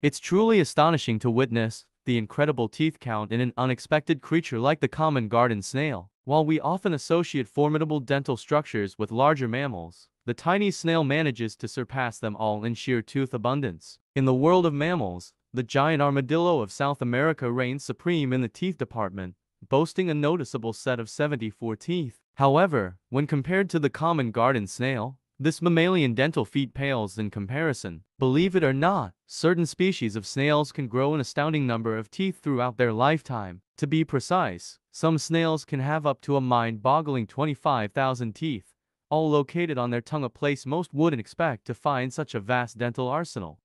It's truly astonishing to witness the incredible teeth count in an unexpected creature like the common garden snail. While we often associate formidable dental structures with larger mammals, the tiny snail manages to surpass them all in sheer tooth abundance. In the world of mammals, the giant armadillo of South America reigns supreme in the teeth department, boasting a noticeable set of 74 teeth. However, when compared to the common garden snail, this mammalian dental feat pales in comparison. Believe it or not, certain species of snails can grow an astounding number of teeth throughout their lifetime. To be precise, some snails can have up to a mind-boggling 25,000 teeth, all located on their tongue a place most wouldn't expect to find such a vast dental arsenal.